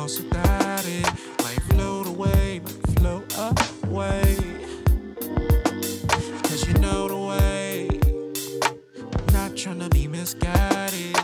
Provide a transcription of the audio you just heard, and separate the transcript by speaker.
Speaker 1: lost without it. Might float away, might float away. Cause you know the way. Not trying to be misguided.